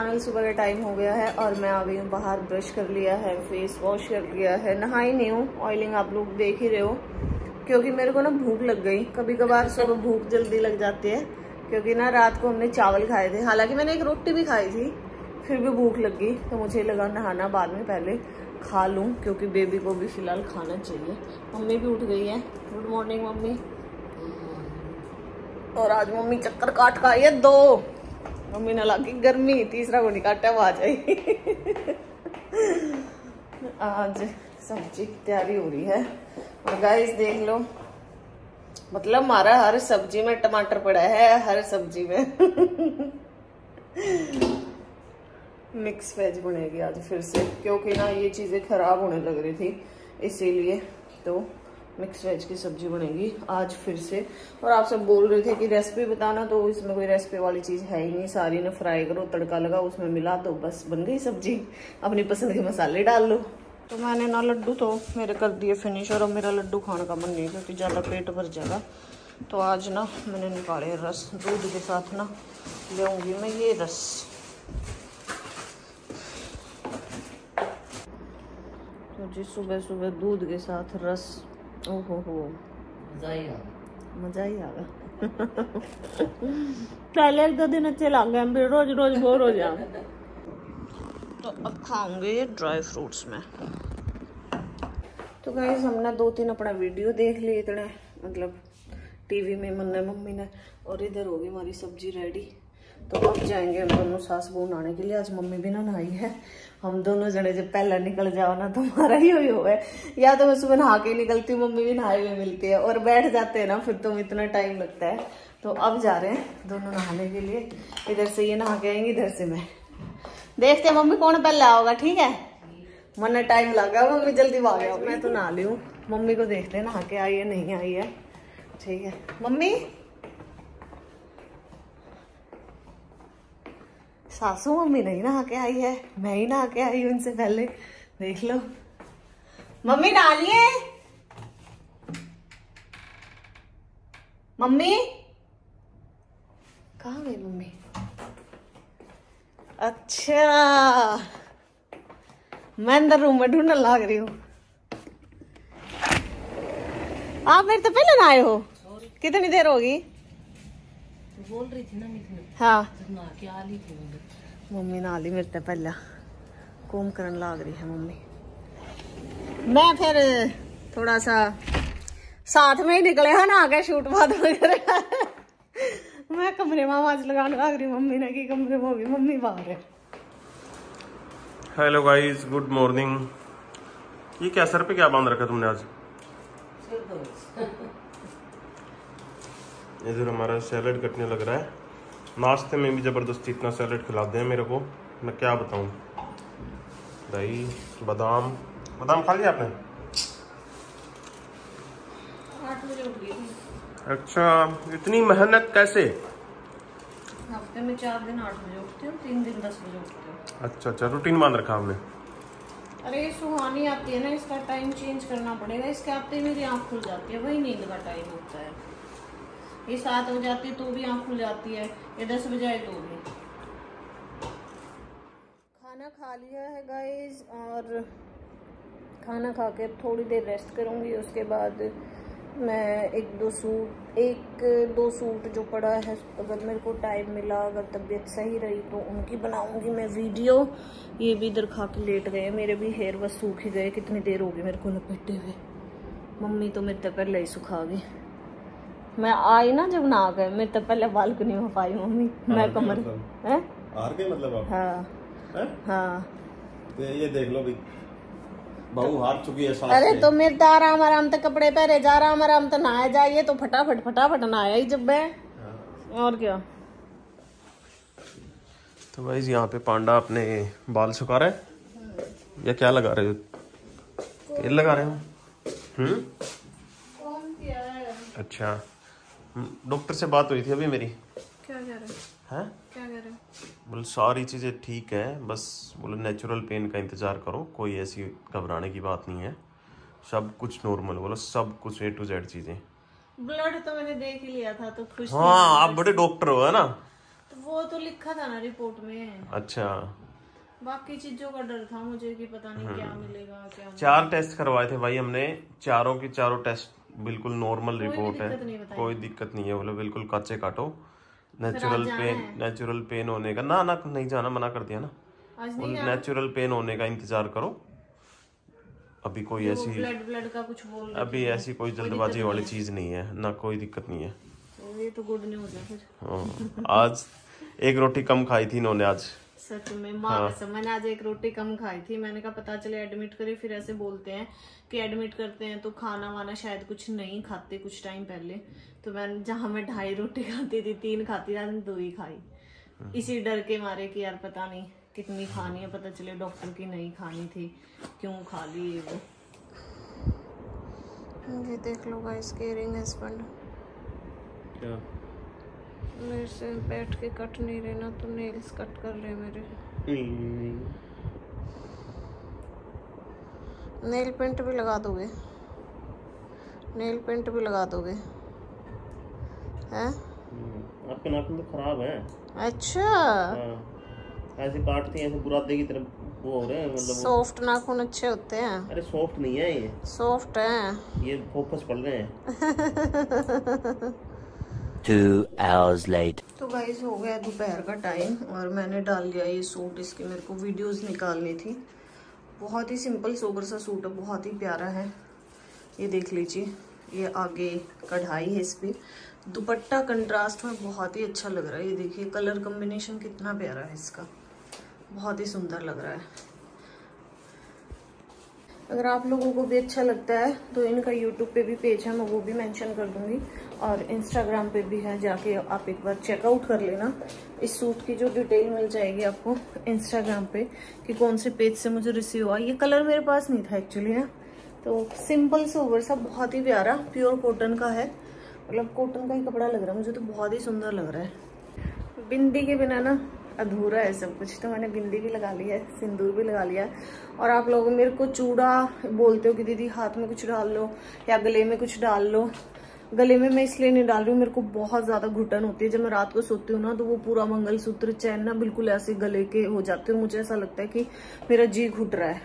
Channel सुबह का time हो गया है और मैं आ गई हूँ बाहर ब्रश कर लिया है फेस वॉश कर लिया है नहाई नहीं हूँ ऑयलिंग आप लोग देख ही रहे हो। क्योंकि मेरे को ना भूख लग गई। कभी कभार सुबह भूख जल्दी लग जाती है क्योंकि ना रात को हमने चावल खाए थे। हालाँकि मैंने एक रोटी भी खाई थी फिर भी भूख लग गई तो मुझे लगा नहाना बाद में पहले खा लूँ क्योंकि बेबी को भी फ़िलहाल खाना चाहिए। मम्मी भी उठ गई है। Good morning mummy. और आज मम्मी चक्कर काट का आई है दो। मम्मी ने लगी, गर्मी, तीसरा को नहीं काटा वो आ जाएगी आज सब्ज़ी की तैयारी हो रही है। और गाइस देख लो मतलब हमारा हर सब्ज़ी में टमाटर पड़ा है, हर सब्ज़ी में। मिक्स वेज बनेगी आज फिर से, क्योंकि ना ये चीज़ें ख़राब होने लग रही थी, इसीलिए तो मिक्स वेज की सब्ज़ी बनेगी आज फिर से। और आप सब बोल रहे थे कि रेसिपी बताना तो इसमें कोई रेसिपी वाली चीज़ है ही नहीं। सारी ने फ्राई करो तड़का लगा उसमें मिला तो बस बन गई सब्ज़ी। अपनी पसंद के मसाले डाल लो। तो मैंने ना लड्डू तो मेरे कर दिए फिनिश और अब मेरा लड्डू खाने का मन नहीं क्योंकि ज़्यादा पेट भर जाएगा। तो आज ना मैंने निकाले रस दूध के साथ ना ले मैं ये रस। तो जी सुबह सुबह दूध के साथ रस ओहो हो। मज़ा ही आ गया। पहले एक दो दिन अच्छे लग गए फिर रोज रोज बोर हो तो अब खाऊँगे ये ड्राई फ्रूट्स में। तो गाइस हमने दो तीन अपना वीडियो देख लिए इतने मतलब टीवी में मन्ने मम्मी ने और इधर होगी हमारी सब्ज़ी रेडी तो अब जाएँगे हम दोनों सास बहू नहाने के लिए। आज मम्मी भी ना नहाई है। हम दोनों जने जब पहले निकल जाओ ना तो हमारा ही हो है या तो मैं सुबह नहा के निकलती हूँ, मम्मी भी नहाई हुई मिलती है। और बैठ जाते हैं ना, फिर तो इतना टाइम लगता है। तो अब जा रहे हैं दोनों नहाने के लिए। इधर से ये नहा के आएँगे, इधर से मैं। देखते हैं मम्मी कौन पहले आओगा ठीक है? मन टाइम लगा मम्मी जल्दी भाग गया मैं तो नहा ली हूँ। मम्मी को देखते हैं, नहा के आई है, नहीं आई है। ठीक है। मम्मी? सासू मम्मी नहीं नहा के आई है। मैं ही नहा के आई उनसे पहले। देख लो। मम्मी नहा लिए मम्मी? कहा गई मम्मी? अच्छा। मैं अंदर रूम में ढूँढने लग रही हूँ। आप मेरे तो पहले नहाए हो। कितनी देर होगी? बोल रही थी ना मिथुन हाँ। ना क्या ली थी मुझे मम्मी ਨਾਲ ਹੀ ਮੇਰੇ ਤੇ ਪਹਿਲਾਂ ਕੋਮ ਕਰਨ ਲੱਗ ਰਹੀ ਹੈ मम्मी मैं फिर थोड़ा सा साथ में ही निकले हैं ना आगे शूट बाद वगैरह मैं कमरे में आवाज लगाने लग रही मम्मी ने कि कमरे में होगी मम्मी बाहर है हेलो गाइस गुड मॉर्निंग ये क्या सर पे क्या बांध रखा तुमने आज इधर हमारा सैलड कटने लग रहा है नाश्ते में भी ज़बरदस्ती इतना सैलड खिला हैं मेरे को। मैं क्या बताऊँ? दही बादाम। बादाम खा लिया आपने? अच्छा इतनी मेहनत कैसे? हफ़्ते में चार दिन आठ बजे उठती हूँ तीन दिन दस बजे उठती हूँ। अच्छा अच्छा रूटीन बाँध रखा हमने अरे ये सुहानी आती है ना इसका टाइम चेंज करना पड़ेगा। इसके आते मेरी आँख खुल जाती है वही नींद का टाइम होता है। ये सात हो जाती है तो भी आँख खुल जाती है, ये दस बजाए तो भी। खाना खा लिया है गाइज़ और खाना खा के थोड़ी देर रेस्ट करूँगी, उसके बाद मैं एक दो सूट, एक, दो सूट जो पड़ा है, अगर मेरे को टाइम मिला, अगर तबीयत सही रही तो उनकी बनाऊँगी मैं वीडियो ये भी इधर खा के लेट गए, मेरे भी हेयर बस सूख ही गए, कितनी देर होगी मेरे को लपेटे हुए। मम्मी तो मेरे तक ही सुखा गई। मैं आई ना जब ना गए मैं तो पहले बालकनी में पाई मम्मी। मैं कमर है? हार गए मतलब आप हाँ। हैं? हाँ। तो ये देख लो भाई बहू हार चुकी है सास अरे तो मेरे तो आराम आराम तक कपड़े पहरे जा आराम आराम तो नहाया जाइए तो फटाफट फटाफट नहाया ही जब मैं। और क्या? तो भाई यहाँ पे पांडा अपने बाल सुखा रहे है? या क्या लगा रहे हो? तेल लगा रहे हो? हम्म? कौन किया है? अच्छा। डॉक्टर से बात हुई थी अभी मेरी। क्या कह रहे है? क्या कह रहे बोले सारी चीज़ें ठीक है बस बोले नेचुरल पेन का इंतज़ार करो कोई ऐसी घबराने की बात नहीं है। सब कुछ नॉर्मल बोलो सब कुछ ए टू जेड चीज़ें। ब्लड तो मैंने देख ही लिया था तो खुश हाँ आप बड़े डॉक्टर हो है ना? तो वो तो लिखा था ना रिपोर्ट में। अच्छा। बाकी चीज़ों का डर था मुझे कि पता नहीं क्या मिलेगा क्या चार टेस्ट करवाए थे भाई हमने चारों के चारों टेस्ट बिल्कुल नॉर्मल रिपोर्ट है। कोई दिक्कत नहीं है बोले बिल्कुल कच्चे काटो। नेचुरल पेन नेचुरल पेन होने का ना ना नहीं जाना मना कर दिया ना। नेचुरल पेन होने का इंतज़ार करो। अभी कोई ऐसी ब्लड ब्लड का कुछ बोल अभी ऐसी कोई जल्दबाजी वाली चीज़ नहीं है ना कोई दिक्कत नहीं है। रहे ये तो गुड न्यूज़ है हाँ, आज एक रोटी कम खाई थी इन्होंने आज। सच में। माँ कसम मैंने आज एक रोटी कम खाई थी। मैंने कहा पता चले एडमिट करे फिर ऐसे बोलते हैं कि एडमिट करते हैं तो खाना वाना शायद कुछ नहीं खाते कुछ टाइम पहले। तो मैं जहाँ मैं ढाई रोटी खाती थी तीन खाती थी दो ही खाई। इसी डर के मारे कि यार पता नहीं कितनी खानी है पता चले डॉक्टर की नहीं खानी थी। क्यों खा ली ये वो? ये देख लो गाइस केयरिंग हस्बैंड क्या? मेरे से बैठ के कट नहीं रहे ना तो नेल्स कट कर रहे मेरे। नेल पेंट भी लगा दोगे? नेल पेंट भी लगा दोगे? हैं? आपके नाखून तो खराब है। अच्छा। ऐसे काटते हैं ऐसे बुरादे की तरफ़ वो हो रहे हैं मतलब सॉफ्ट नाखून अच्छे होते हैं। अरे सॉफ्ट नहीं है ये। सॉफ्ट हैं। ये फोकस पड़ रहे हैं। Hours later. तो गाइस हो गया दोपहर का टाइम और मैंने डाल लिया ये सूट इसकी मेरे को वीडियोस निकालनी थी। बहुत ही सिंपल सोबर सा सूट है, बहुत ही प्यारा है। ये देख लीजिए, ये आगे कढ़ाई है इस पर दुपट्टा कंट्रास्ट में बहुत ही अच्छा लग रहा है। ये देखिए कलर कम्बिनेशन कितना प्यारा है इसका। बहुत ही सुंदर लग रहा है। अगर आप लोगों को भी अच्छा लगता है तो इनका यूट्यूब पे भी पेज है, मैं वो भी मेंशन कर दूँगी। और इंस्टाग्राम पे भी है, जाके आप एक बार चेकआउट कर लेना। इस सूट की जो डिटेल मिल जाएगी आपको इंस्टाग्राम पे, कि कौन से पेज से मुझे रिसीव हुआ। ये कलर मेरे पास नहीं था एक्चुअली ना तो सिंपल सोवर सा, बहुत ही प्यारा प्योर कॉटन का है। मतलब कॉटन का ही कपड़ा लग रहा है, मुझे तो बहुत ही सुंदर लग रहा है। बिंदी के बिना ना अधूरा है सब कुछ। तो मैंने बिंदी भी लगा ली है, सिंदूर भी लगा लिया। है और आप लोग मेरे को चूड़ा बोलते हो कि दीदी हाथ में कुछ डाल लो या गले में कुछ डाल लो। गले में मैं इसलिए नहीं डाल रही हूँ, मेरे को बहुत ज़्यादा घुटन होती है। जब मैं रात को सोती हूँ ना तो वो पूरा मंगलसूत्र चैन ना बिल्कुल ऐसे गले के हो जाते हैं। मुझे ऐसा लगता है कि मेरा जी घुट रहा है।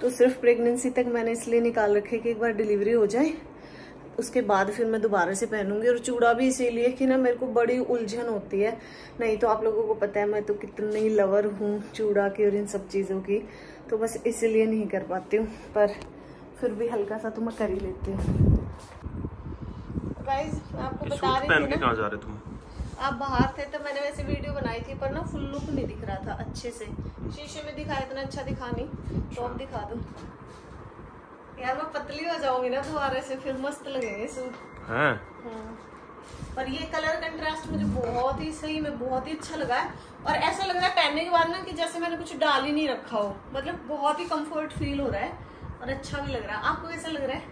तो सिर्फ़ प्रेगनेंसी तक मैंने इसलिए निकाल रखे कि एक बार डिलीवरी हो जाए। उसके बाद फिर मैं दोबारा से पहनूँगी और चूड़ा भी इसीलिए कि ना मेरे को बड़ी उलझन होती है। नहीं तो आप लोगों को पता है मैं तो कितनी लवर हूँ चूड़ा की और इन सब चीज़ों की। तो बस इसीलिए नहीं कर पाती हूँ पर फिर भी हल्का सा तो मैं कर ही लेती हूँ। आपको बता रही थी तुम? आप बाहर थे तो मैंने वैसे वीडियो बनाई थी पर ना फुल लुक नहीं दिख रहा था अच्छे से। शीशे में दिखाया इतना अच्छा दिखा नहीं तो अब दिखा दो। यार मैं पतली हो जाऊँगी ना दोबारा से फिर मस्त लगेंगे सूट। हैं। हाँ। पर ये कलर कंट्रास्ट मुझे बहुत ही सही में बहुत ही अच्छा लगा है। और ऐसा लग रहा है पहनने के बाद ना कि जैसे मैंने कुछ डाल ही नहीं रखा हो। मतलब बहुत ही कंफर्ट फील हो रहा है और अच्छा भी लग रहा है। आपको कैसा लग रहा है?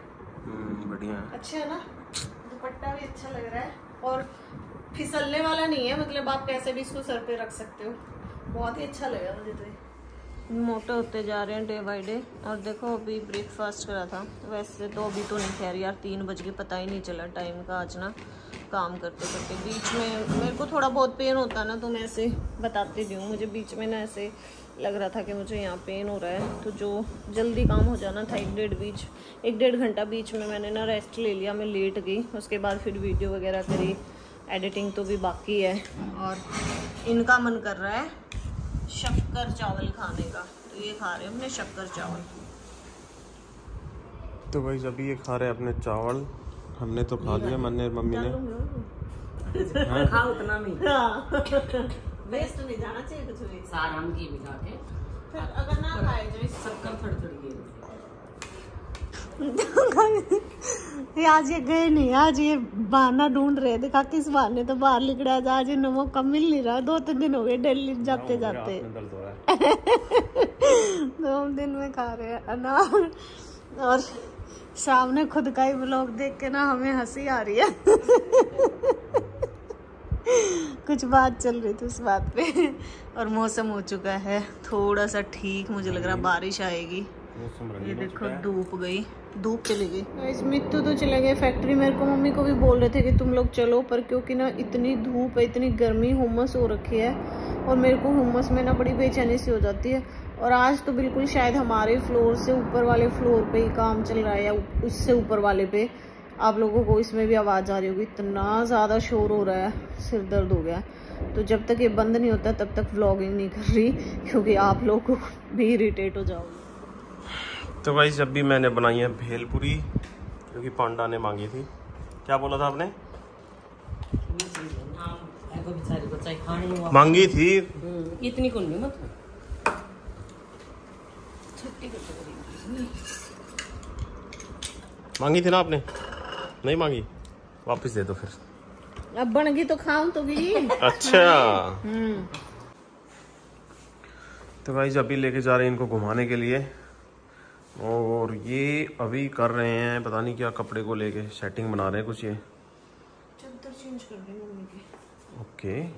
हम्म, बढ़िया अच्छा है ना? दुपट्टा भी अच्छा लग रहा है। और फिसलने वाला नहीं है मतलब आप कैसे भी इसको सर पे रख सकते हो। बहुत ही अच्छा लगा मुझे तो मोटे होते जा रहे हैं डे बाय डे और देखो, अभी ब्रेकफास्ट करा था। वैसे तो अभी तो नहीं खैर यार, तीन बज के पता ही नहीं चला टाइम का आज ना काम करते करते। बीच में मेरे को थोड़ा बहुत पेन होता ना तो मैं ऐसे बताती भी हूँ। मुझे बीच में ना ऐसे लग रहा था कि मुझे यहाँ पेन हो रहा है। तो जो जल्दी काम हो जाना था एक डेढ़ बीच, एक डेढ़ घंटा बीच में मैंने ना रेस्ट ले लिया, मैं लेट गई। उसके बाद फिर वीडियो वगैरह करी। एडिटिंग तो भी बाकी है। और इनका मन कर रहा है शक्कर चावल खाने का। तो ये खा रहे हमने शक्कर चावल। तो भाई अभी ये खा रहे अपने चावल हमने तो खा लिया मैंने मम्मी ने। खाओ उतना नहीं वेस्ट नहीं जाना चाहिए कुछ भी। सारा हम घी मिला के। फिर अगर ना खाए तो शक्कर थोड़ी थोड़ी ये आज ये गए नहीं आज ये बहाना ढूंढ रहे देखा किस बहाने तो बाहर निकला था आज ये नमक कम मिल नहीं रहा। दो तीन दिन हो गए दिल्ली जाते जाते। हो है। दो दिन में खा रहे हैं अनार। और शाम ने खुद का ही ब्लॉग देख के ना हमें हँसी आ रही है। कुछ बात चल रही थी उस बात पे। और मौसम हो चुका है थोड़ा सा ठीक मुझे लग रहा बारिश आएगी। ये देखो धूप गई। धूप चली गई। मित्तू तो चले गए फैक्ट्री मेरे को मम्मी को भी बोल रहे थे कि तुम लोग चलो पर क्योंकि ना इतनी धूप है इतनी गर्मी हुमस हो रखी है और मेरे को हुमस में ना बड़ी बेचैनी सी हो जाती है। और आज तो बिल्कुल शायद हमारे फ्लोर से ऊपर वाले फ्लोर पे ही काम चल रहा है या उससे ऊपर वाले पे। आप लोगों को इसमें भी आवाज़ आ रही होगी। इतना ज़्यादा शोर हो रहा है सिर दर्द हो गया तो जब तक ये बंद नहीं होता तब तक व्लॉगिंग नहीं कर रही क्योंकि आप लोग को भी इरिटेट हो जाओगे। तो भाई जब भी मैंने बनाई है भेलपुरी क्योंकि पांडा ने मांगी थी। क्या बोला था आपने? को मांगी थी। हम्म, इतनी को नहीं मत मांगी थी ना आपने? नहीं मांगी? वापस दे दो फिर। अब बन गई तो खाऊं तो भी। अच्छा। हम्म। तो भाई अभी लेके जा रहे हैं इनको घुमाने के लिए और ये अभी कर रहे हैं पता नहीं क्या कपड़े को लेके सेटिंग बना रहे हैं कुछ ये। चद्दर चेंज कर दी मम्मी की। ओके।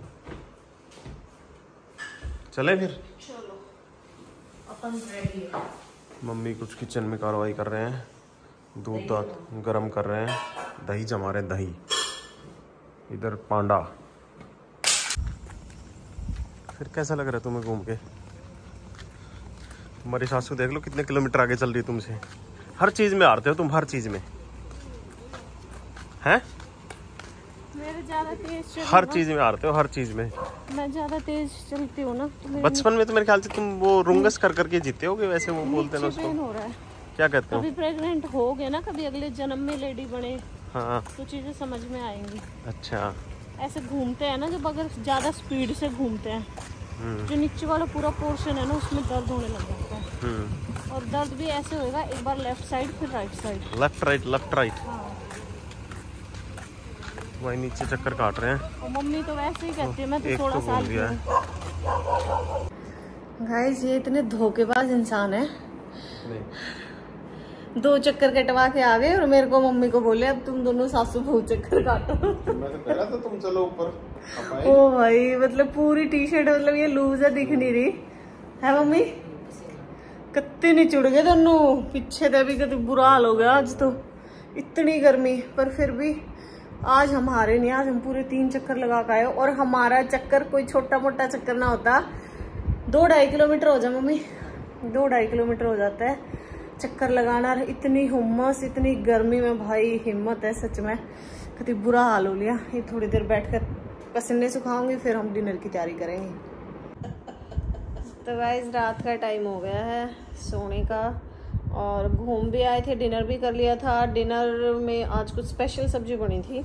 चले फिर? चलो अपन रेडी है। मम्मी कुछ किचन में कार्रवाई कर रहे हैं दूध दाद गरम कर रहे हैं दही जमा रहे हैं दही। इधर पांडा। फिर कैसा लग रहा है तुम्हें घूम के? तुम्हारी सासू देख लो कितने किलोमीटर आगे चल रही है तुमसे। हर चीज़ में हारते हो तुम हर चीज़ में। हैं? हर चीज़ में हारते हो हर चीज़ में। मैं ज़्यादा तेज चलती हूँ ना तो बचपन में तो मेरे ख्याल से तुम वो रुंगस कर करके जीते होगे वैसे वो बोलते ना उसको। हो रहा है। क्या कहते हो? कभी प्रेग्नेंट हो गए ना कभी अगले जन्म में लेडी बने हाँ। तो चीज़ें समझ में आएँगी। अच्छा। ऐसे घूमते हैं ना जब अगर ज़्यादा स्पीड से घूमते हैं हम्म। जो नीचे वाला पूरा पोर्शन है ना उसमें दर्द होने लग जाता है। हम्म और दर्द भी ऐसे होएगा एक बार लेफ़्ट साइड फिर right side left right left right हाँ। वही नीचे चक्कर काट रहे हैं। और मम्मी तो वैसे ही कहती है मैं तो एक सोलह साल की दिया हूँ। है गाइस ये इतने धोखेबाज इंसान है। नहीं। दो चक्कर कटवा के आ गए और मेरे को मम्मी को बोले अब तुम दोनों सासू बहू चक्कर काटो। मैं तो कह रहा था तुम चलो ऊपर। ओ भाई मतलब पूरी टी शर्ट मतलब ये लूज है दिख नहीं रही। है मम्मी? कत्ते नहीं चुड़ गए दोनों पीछे तो भी कभी बुरा हाल हो गया आज तो। इतनी गर्मी, पर फिर भी आज हम हारे नहीं, आज हम पूरे तीन चक्कर लगा के आए और हमारा चक्कर कोई छोटा मोटा चक्कर ना होता। दो ढाई किलोमीटर हो जाए मम्मी। दो ढाई किलोमीटर हो जाता है चक्कर लगाना। इतनी हुम्मस, इतनी गर्मी में भाई, हिम्मत है सच में। कभी बुरा हाल हो लिया। ये थोड़ी देर बैठ कर पसीने सुखाऊँगी, फिर हम डिनर की तैयारी करेंगे। तो गाइज़ रात का टाइम हो गया है सोने का। और घूम भी आए थे डिनर भी कर लिया था। डिनर में आज कुछ स्पेशल सब्ज़ी बनी थी।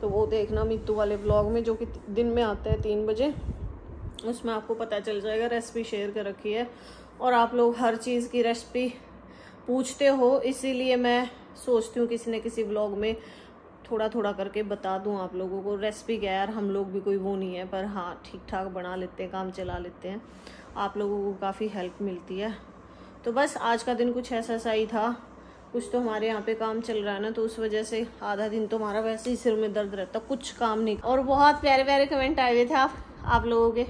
तो वो देखना मित्तू वाले ब्लॉग में, जो कि दिन में आता है तीन बजे। उसमें आपको पता चल जाएगा रेसिपी शेयर कर रखी है। और आप लोग हर चीज़ की रेसिपी पूछते हो, इसीलिए मैं सोचती हूँ किसी न किसी ब्लॉग में थोड़ा थोड़ा करके बता दूँ आप लोगों को। रेसिपी क्या यार, हम लोग भी कोई वो नहीं है, पर हाँ ठीक ठाक बना लेते हैं, काम चला लेते हैं। आप लोगों को काफ़ी हेल्प मिलती है। तो बस आज का दिन कुछ ऐसा सा ही था। कुछ तो हमारे यहाँ पे काम चल रहा है ना तो उस वजह से आधा दिन तो हमारा वैसे ही सिर में दर्द रहता, कुछ काम नहीं। और बहुत प्यारे प्यारे कमेंट आए हुए थे आप आप लोगों के।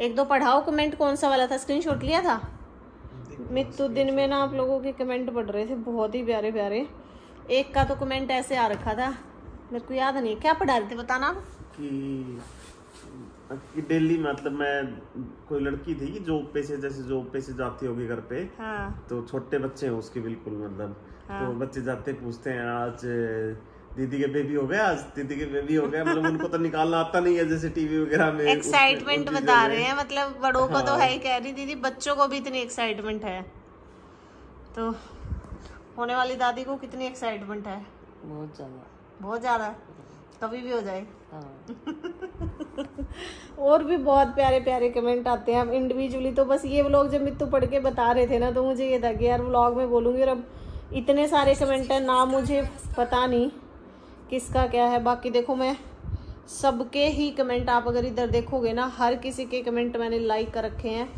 एक दो पढ़ाओ कमेंट कौन सा वाला था? स्क्रीनशॉट लिया था? मित्तु, दिन में ना आप लोगों के कमेंट पढ़ रहे थे, बहुत ही प्यारे प्यारे। एक का तो कमेंट ऐसे आ रखा था, मेरे को याद नहीं क्या पढ़ा रहे थे बताना आप? कि डेली मतलब मैं कोई लड़की थी जॉब पे से जैसे जॉब पे से जाती होगी घर पे हाँ। तो छोटे बच्चे हैं उसके बिल्कुल मतलब। हाँ। तो बच्चे जाते पूछते हैं आज दीदी के बेबी हो गया आज? दीदी के बेबी हो गया मतलब उनको तो निकालना आता नहीं है जैसे टीवी वगैरह में एक्साइटमेंट बता रहे हैं मतलब बड़ों को तो है। ही कह रही दीदी बच्चों को भी इतनी एक्साइटमेंट है। तो होने वाली दादी को कितनी एक्साइटमेंट है? बहुत ज़्यादा। बहुत ज़्यादा? कभी भी हो जाए। हाँ और भी बहुत प्यारे प्यारे कमेंट आते हैं। अब इंडिविजुअली तो बस ये व्लॉग जब मित्तू पढ़ के बता रहे थे ना तो मुझे ये था कि यार व्लॉग में बोलूँगी और अब इतने सारे कमेंट हैं, ना मुझे पता नहीं किसका क्या है। बाकी देखो मैं सबके ही कमेंट आप अगर इधर देखोगे ना, हर किसी के कमेंट मैंने लाइक कर रखे हैं।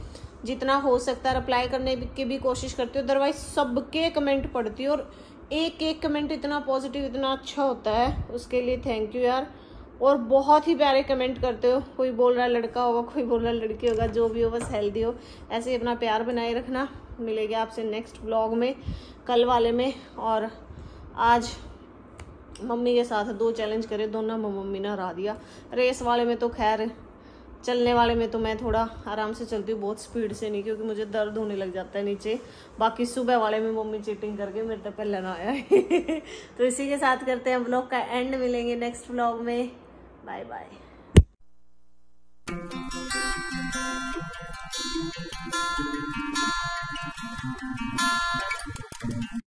जितना हो सकता है रिप्लाई करने की भी कोशिश करती हूँ अदरवाइज़ सबके कमेंट पढ़ती हूँ और एक एक कमेंट इतना पॉजिटिव इतना अच्छा होता है, उसके लिए थैंक यू यार। और बहुत ही प्यारे कमेंट करते हो। कोई बोल रहा है लड़का होगा, कोई बोल रहा है लड़की होगा, जो भी हो, बस हेल्दी हो। ऐसे ही अपना प्यार बनाए रखना। मिलेंगे आपसे नेक्स्ट ब्लॉग में, कल वाले में। और आज मम्मी के साथ दो चैलेंज करे, दोनों मम्मी ने हरा दिया। रेस वाले में तो खैर, चलने वाले में तो मैं थोड़ा आराम से चलती हूँ, बहुत स्पीड से नहीं, क्योंकि मुझे दर्द होने लग जाता है नीचे। बाकी सुबह वाले में मम्मी चीटिंग करके मेरे तक पहले ना आया तो इसी के साथ करते हैं ब्लॉग का एंड मिलेंगे नेक्स्ट ब्लॉग में। Bye bye